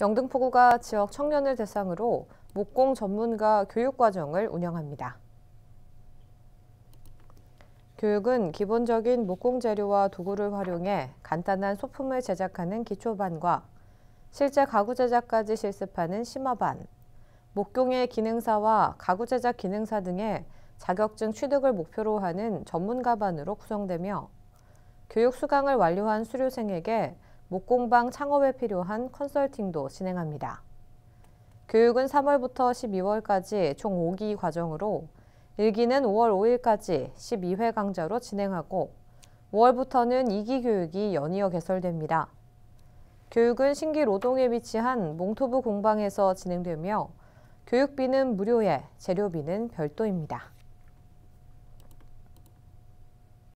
영등포구가 지역 청년을 대상으로 목공 전문가 교육과정을 운영합니다. 교육은 기본적인 목공 재료와 도구를 활용해 간단한 소품을 제작하는 기초반과 실제 가구 제작까지 실습하는 심화반, 목공의 기능사와 가구 제작 기능사 등의 자격증 취득을 목표로 하는 전문가반으로 구성되며 교육 수강을 완료한 수료생에게 목공방 창업에 필요한 컨설팅도 진행합니다. 교육은 3월부터 12월까지 총 5기 과정으로 1기는 5월 5일까지 12회 강좌로 진행하고 5월부터는 2기 교육이 연이어 개설됩니다. 교육은 신기 노동에 위치한 몽토부 공방에서 진행되며 교육비는 무료에 재료비는 별도입니다.